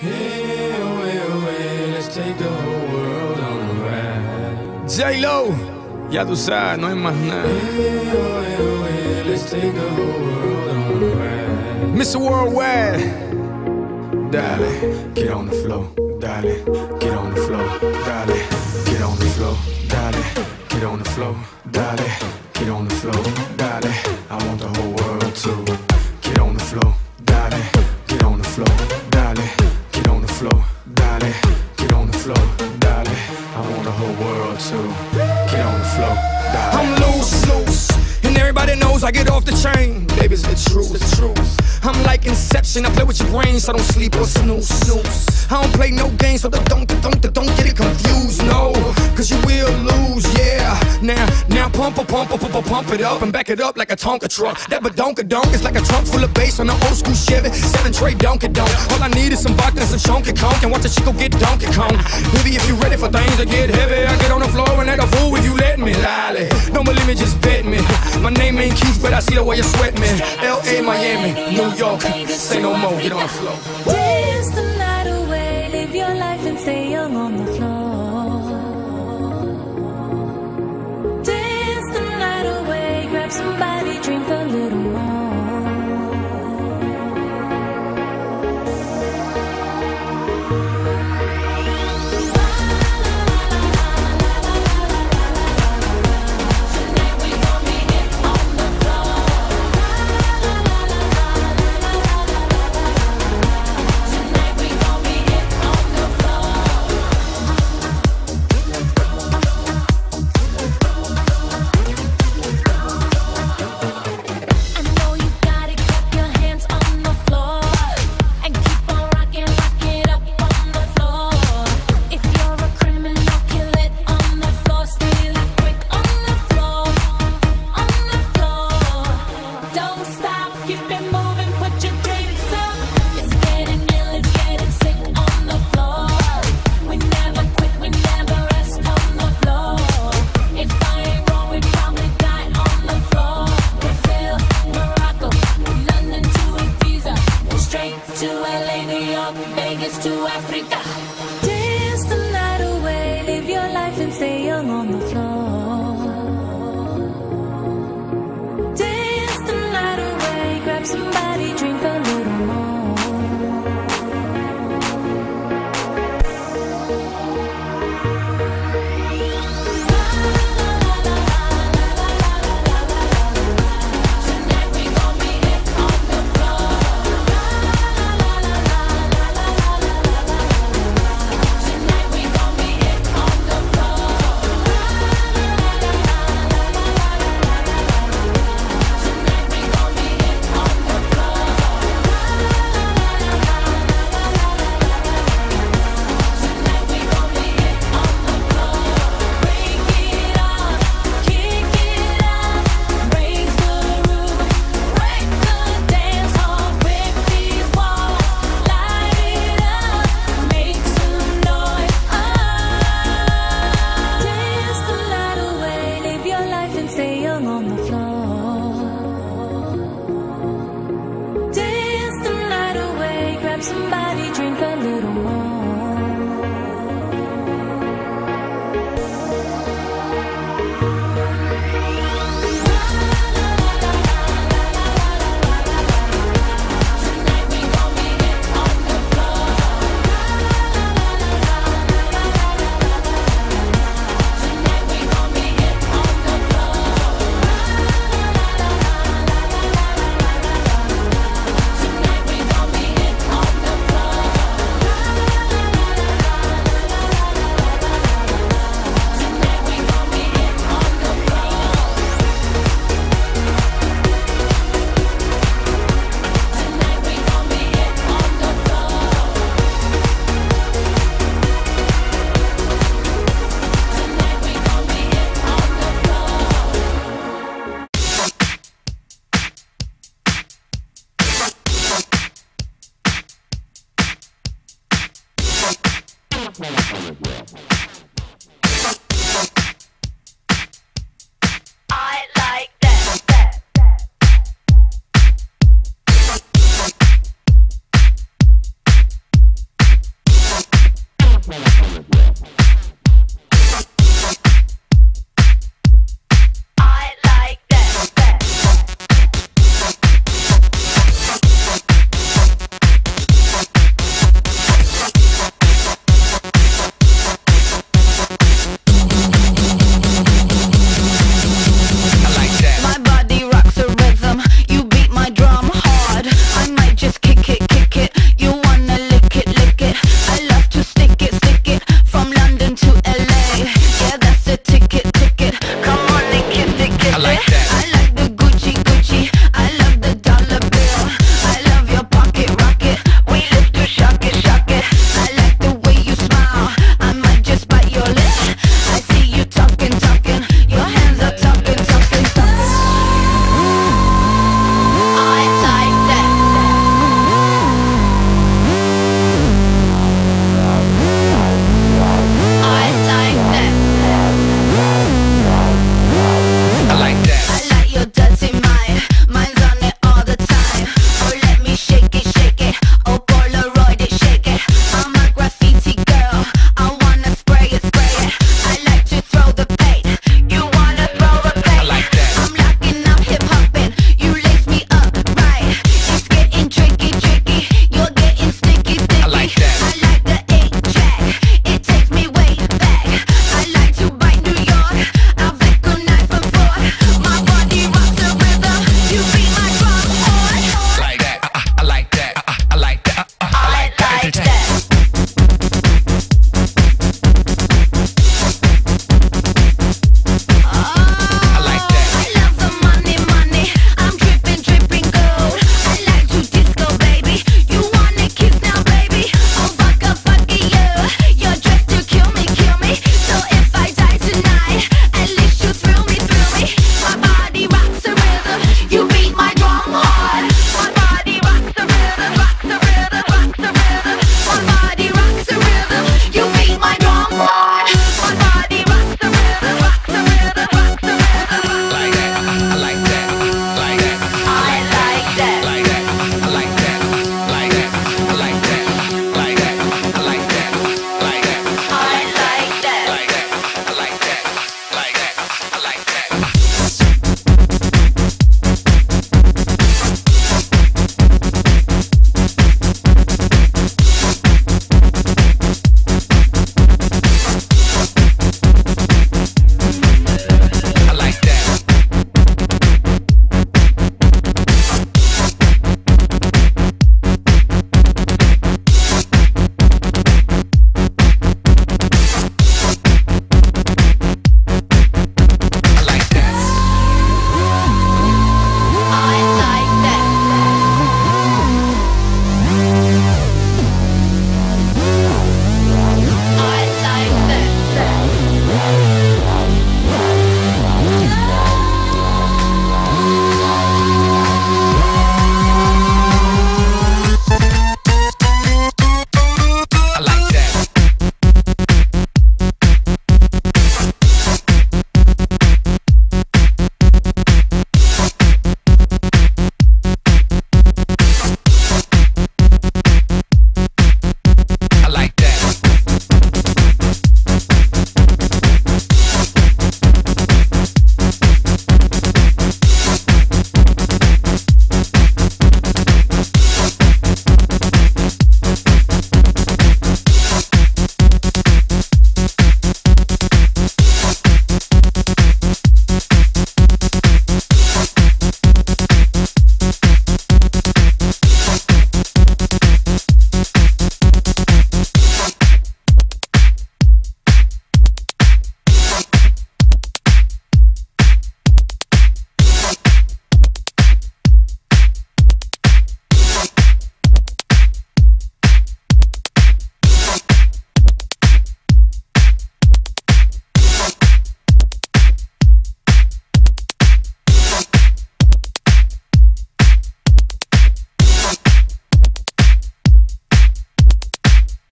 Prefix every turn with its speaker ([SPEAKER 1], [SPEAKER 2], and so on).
[SPEAKER 1] Hey, away, away, let's take the whole world on a ride.
[SPEAKER 2] J-Lo, ya tú sabes, no hay más nada.
[SPEAKER 1] Hey, away, away, let's take the whole world on a ride.
[SPEAKER 2] Mr. Worldwide,
[SPEAKER 1] Dale, get on the floor. Dale, get on the floor. Dale, get on the floor. Dale, get on the floor.
[SPEAKER 2] I'm loose, loose. And everybody knows I get off the chain. Baby, it's the truth, the truth. I'm like Inception, I play with your brain, so don't sleep or snooze, snooze. I don't play no games, so don't, don't, don't, don't get it confused, no. Cause you will lose, yeah. Now, now pump, pump, pump, pump, pump it up and back it up like a Tonka truck. That badonka donk is like a trunk full of bass on an old school Chevy. Seven tray donkey donk. All I need is some vodka and some chunky conk and watch a chico get donkey kong. Baby, if you ready for things to get heavy, I get on the floor and act a fool if you let me. Lolly, don't believe me, just bet me. My name ain't Keith, but I see the way you sweat me. L.A., Miami, New York, say no more, get on the floor.
[SPEAKER 3] Dance the night away, live your life and stay young on the to Africa.